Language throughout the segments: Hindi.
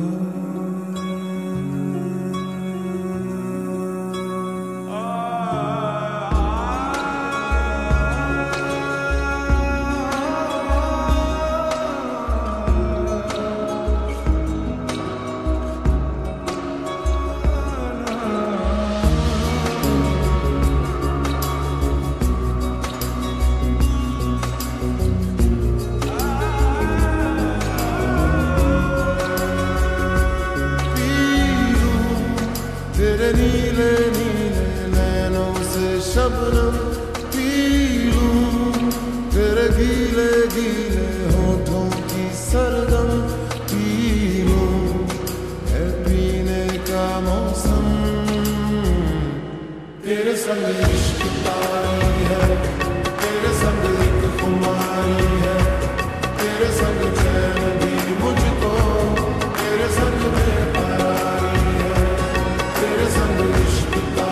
Oh. तेरे नीले नीले नैनों से शबनम पीलू तेरे गीले गीले unleashed the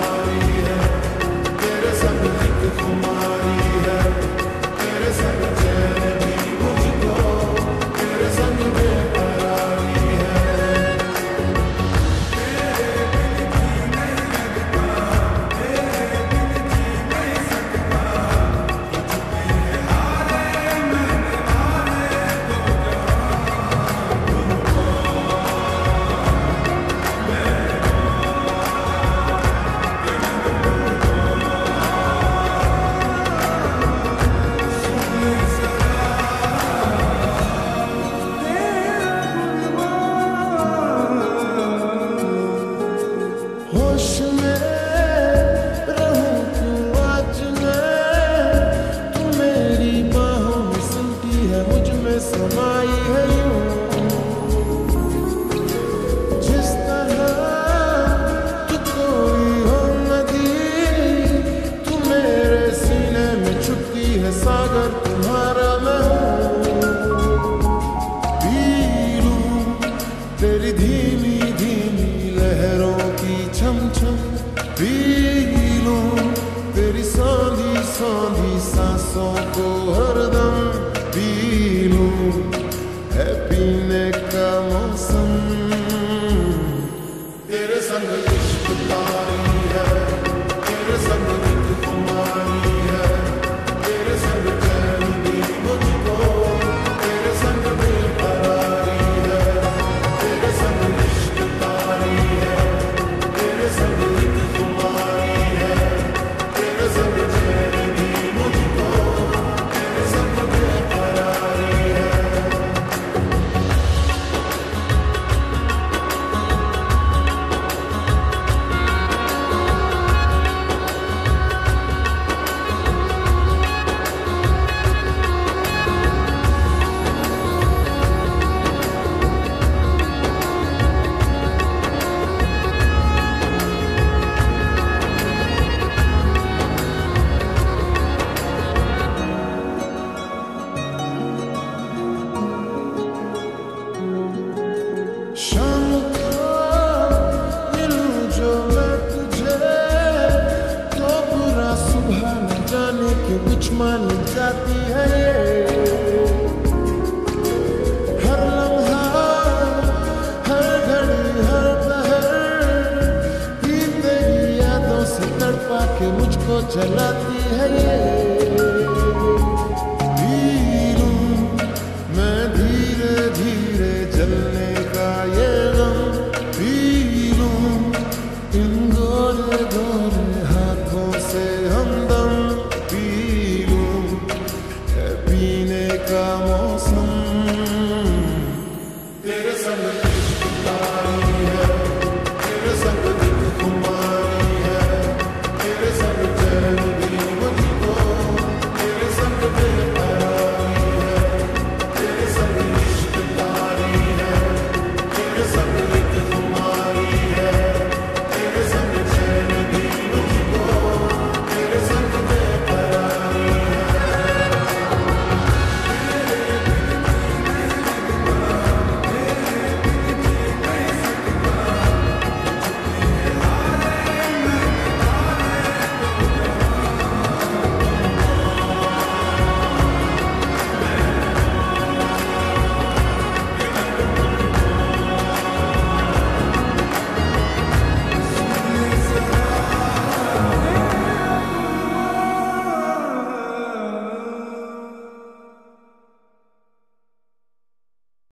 पी लूँ तेरी सांधी सांधी सांसों को हरदम पी है पीने का मौसम, तेरे संग इश्क का तो जलाती है